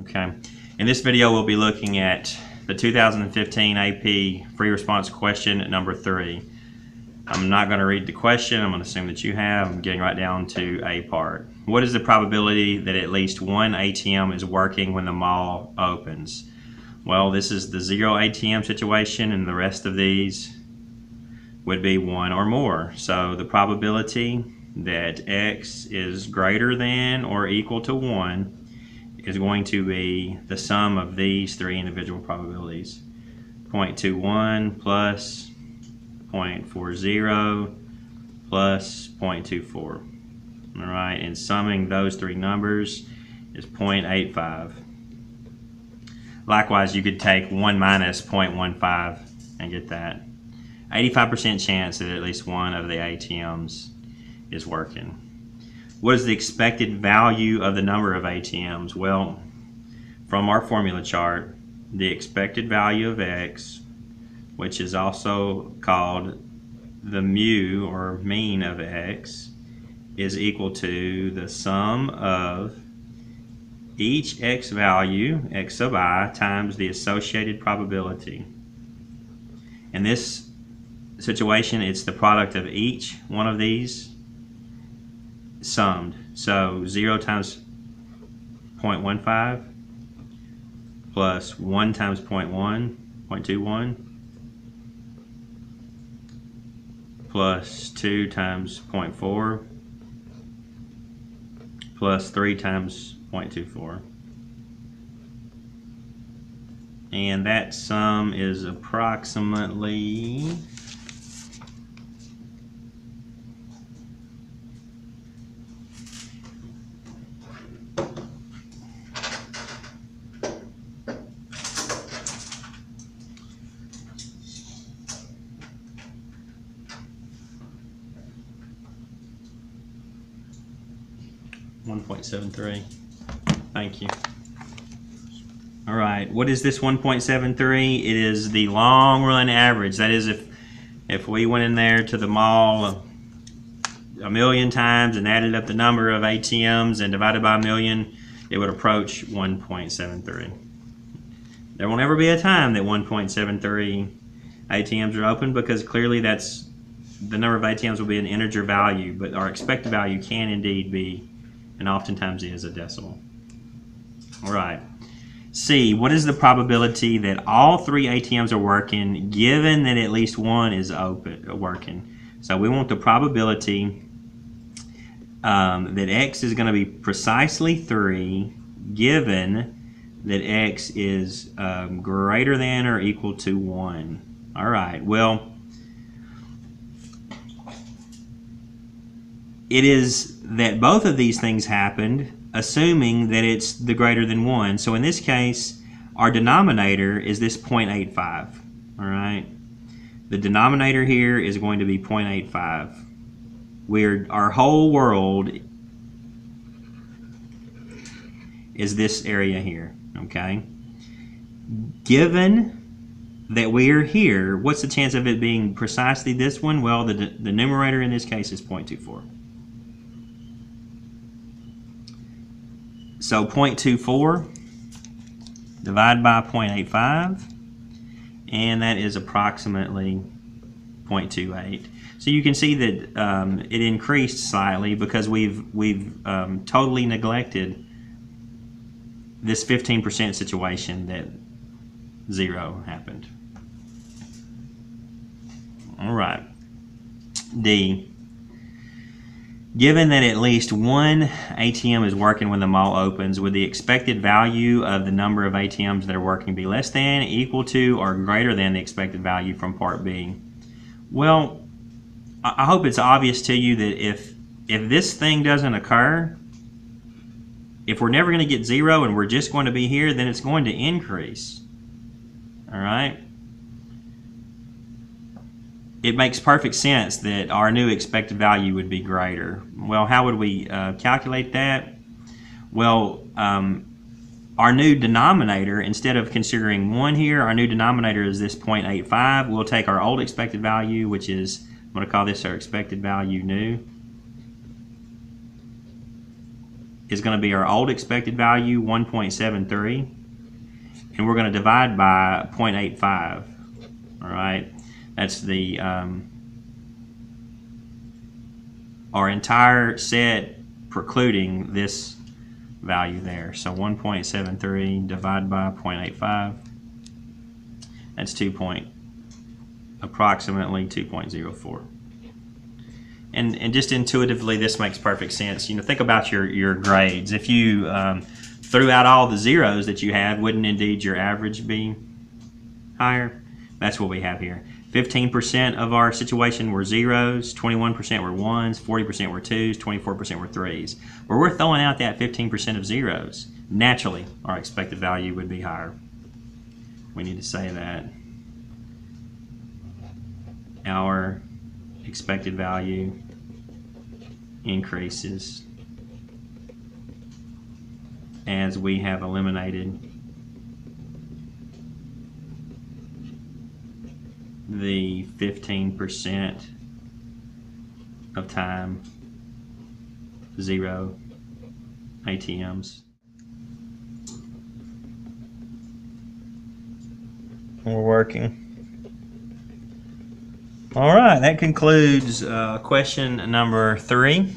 Okay. In this video, we'll be looking at the 2015 AP free response question number three. I'm not going to read the question. I'm going to assume that you have. I'm getting right down to A part. What is the probability that at least one ATM is working when the mall opens? Well, this is the zero ATM situation, and the rest of these would be one or more. So the probability that X is greater than or equal to 1 is going to be the sum of these three individual probabilities. 0.21 plus 0.40 plus 0.24. All right, and summing those three numbers is 0.85. Likewise, you could take 1 minus 0.15 and get that. 85% chance that at least one of the ATMs is working. What is the expected value of the number of ATMs? Well, from our formula chart, the expected value of X, which is also called the mu or mean of X, is equal to the sum of each X value, X sub i, times the associated probability. In this situation, it's the product of each one of these summed. So 0 times 0.15 plus 1 times 0.1, 0.21 plus 2 times 0.4 plus 3 times 0.24. And that sum is approximately One point seven three. Thank you. All right, what is this one point seven three? It is the long run average. That is if if we went in there to the mall a, a million times and added up the number of ATMs and divided by a million, it would approach 1.73. There won't ever be a time that 1.73 ATMs are open because clearly that's the number of ATMs will be an integer value, but our expected value can indeed be and oftentimes is a decimal. All right. C, what is the probability that all three ATMs are working given that at least one is open working? So we want the probability um, that X is going to be precisely 3 given that X is um, greater than or equal to 1. All right, well, it is that both of these things happened assuming that it's the greater than 1. So in this case, our denominator is this 0.85. All right. The denominator here is going to be 0.85. We're, our whole world is this area here. Okay. Given that we're here, what's the chance of it being precisely this one? Well, the, the numerator in this case is 0.24. So 0.24 divided by 0.85 and that is approximately 0.28. So you can see that um, it increased slightly because we've we've um, totally neglected this 15% situation that zero happened. All right. D. Given that at least one ATM is working when the mall opens, would the expected value of the number of ATMs that are working be less than, equal to, or greater than the expected value from Part B? Well, I hope it's obvious to you that if if this thing doesn't occur, if we're never going to get zero and we're just going to be here, then it's going to increase. All right? It makes perfect sense that our new expected value would be greater. Well, how would we uh, calculate that? Well, um, our new denominator, instead of considering 1 here, our new denominator is this 0.85. We'll take our old expected value, which is, I'm going to call this our expected value new, is going to be our old expected value, 1.73, and we're going to divide by 0.85. All right, that's the um, our entire set precluding this value there. So 1.73 divided by 0.85. That's 2 point, approximately 2.04. And, and just intuitively, this makes perfect sense. You know, think about your, your grades. If you um, threw out all the zeros that you had, wouldn't indeed your average be higher? That's what we have here. 15% of our situation were zeros, 21% were ones, 40% were twos, 24% were threes. Where we're throwing out that 15% of zeros, naturally our expected value would be higher. We need to say that. Our expected value increases as we have eliminated the 15% of time zero ATMs. We're working. All right, that concludes uh, question number three.